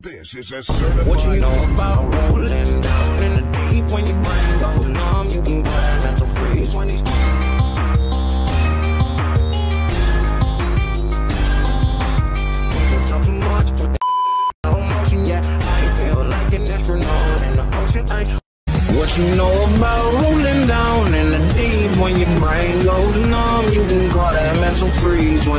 This is a certified. What you know about rolling down in the deep when your brain goes numb? You can call that mental freeze when these. Talk too much, put that slow motion, yeah. I feel like an astronaut in the ocean. I what you know about rolling down in the deep when your brain goes numb? You can call that mental freeze when.